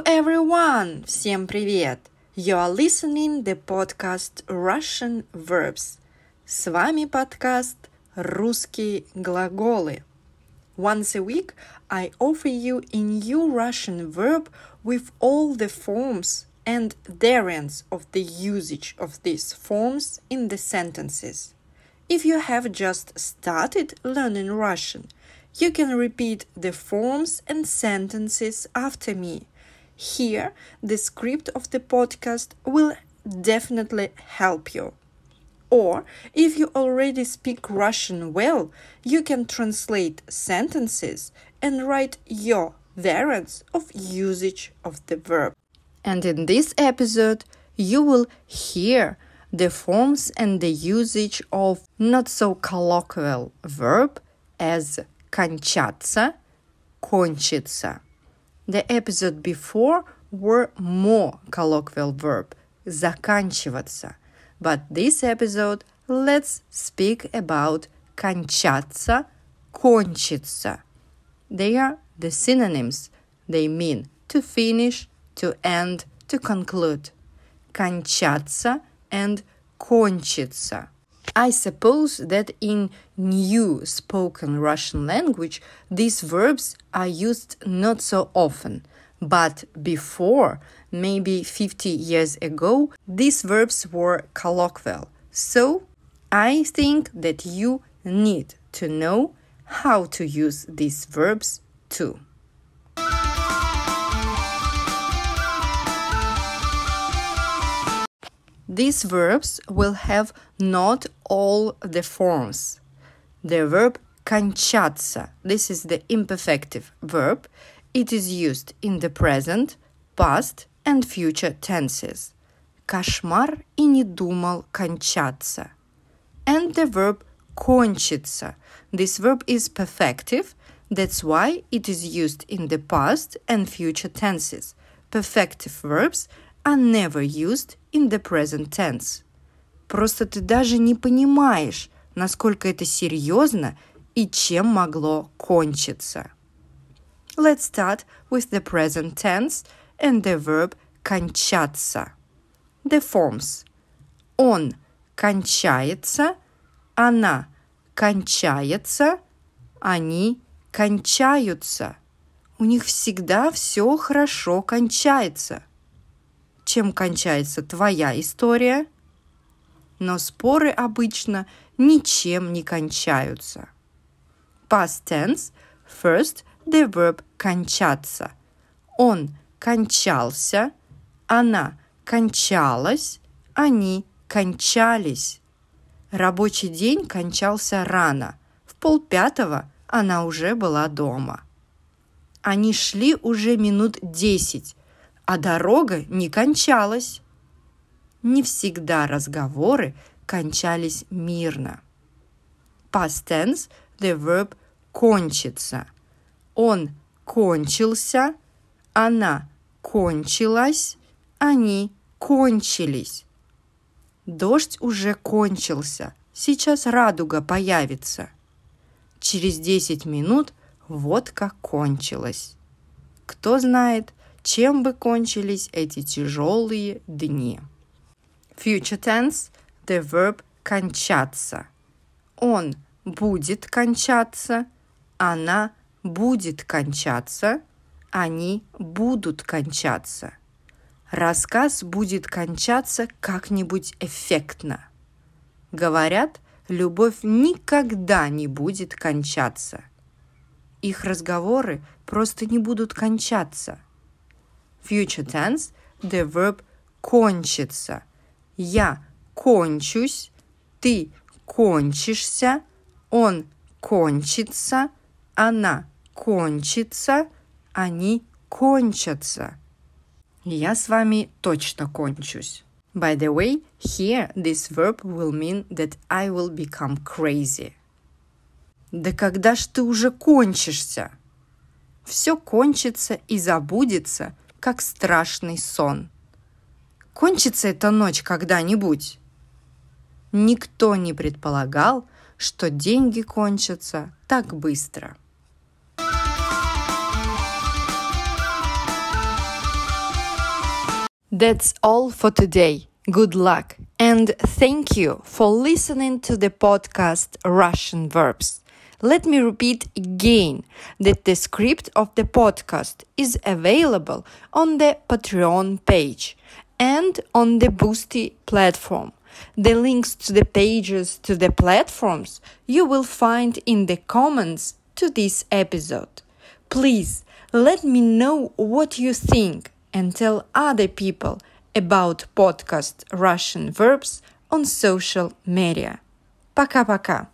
Hello everyone! Всем привет! You are listening the podcast Russian Verbs. С вами подкаст «Русские глаголы». Once a week, I offer you a new Russian verb with all the forms and variants of the usage of these forms in the sentences. If you have just started learning Russian, you can repeat the forms and sentences after me. Here, the script of the podcast will definitely help you. Or, if you already speak Russian well, you can translate sentences and write your variants of usage of the verb. And in this episode, you will hear the forms and the usage of not so colloquial verb as кончаться, кончиться. The episode before were more colloquial verb заканчиваться. But this episode, let's speak about кончаться, кончиться. They are the synonyms. They mean to finish, to end, to conclude. Кончаться and кончиться. I suppose that in new spoken Russian language, these verbs are used not so often. But before, maybe 50 years ago, these verbs were colloquial. So I think that you need to know how to use these verbs too. These verbs will have not all the forms. The verb кончаться, this is the imperfective verb, it is used in the present, past and future tenses. Кошмар и не думал кончаться. And the verb кончиться. This verb is perfective, that's why it is used in the past and future tenses. Perfective verbs are never used in the present tense. Просто ты даже не понимаешь, насколько это серьезно и чем могло кончиться. Let's start with the present tense and the verb кончаться. The forms. Он кончается, она кончается, они кончаются. У них всегда все хорошо кончается. Чем кончается твоя история? Но споры обычно ничем не кончаются. Past tense. First, the verb кончаться. Он кончался, она кончалась, они кончались. Рабочий день кончался рано. В полпятого она уже была дома. Они шли уже минут десять, а дорога не кончалась. Не всегда разговоры кончались мирно. Past tense, the verb кончится. Он кончился, она кончилась, они кончились. Дождь уже кончился, сейчас радуга появится. Через десять минут водка кончилась. Кто знает, чем бы кончились эти тяжелые дни. Future tense – the verb кончаться. Он будет кончаться, она будет кончаться, они будут кончаться. Рассказ будет кончаться как-нибудь эффектно. Говорят, любовь никогда не будет кончаться. Их разговоры просто не будут кончаться. Future tense – the verb кончится. Я кончусь, ты кончишься, он кончится, она кончится, они кончатся. Я с вами точно кончусь. By the way, here this verb will mean that I will become crazy. Да когда ж ты уже кончишься? Все кончится и забудется, как страшный сон. Кончится эта ночь когда-нибудь? Никто не предполагал, что деньги кончатся так быстро. That's all for today. Good luck and thank you for listening to the podcast Russian Verbs. Let me repeat again that the script of the podcast is available on the Patreon page and on the Boosty platform. The links to the pages to the platforms you will find in the comments to this episode. Please let me know what you think and tell other people about podcast Russian verbs on social media. Пока-пока.